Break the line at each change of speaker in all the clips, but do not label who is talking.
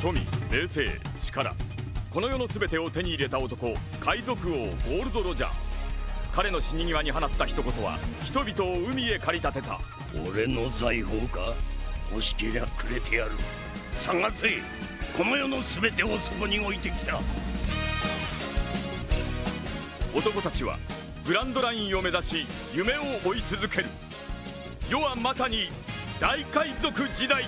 富名声力。この世の全てを手に入れた男海賊王ゴールド・ロジャー。彼の死に際に放った一言は人々を海へ駆り立てた。
俺の財宝か？欲しけりゃくれてやる。探せ。この世の全てをそこに置いてきた。
男たちはグランドラインを目指し夢を追い続ける。世はまさに大海賊時代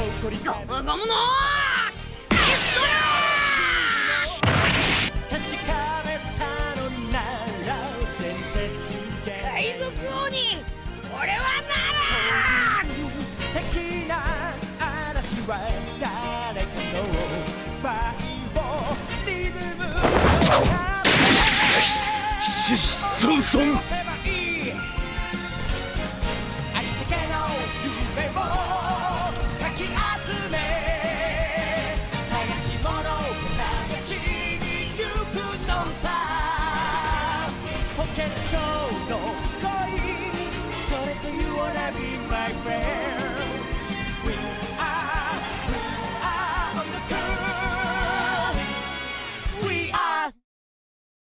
ゴムゴムの。
確かめたのなら伝説じゃ
海賊王に俺はなら
的な嵐は誰かのバイオリズム
シッソンソン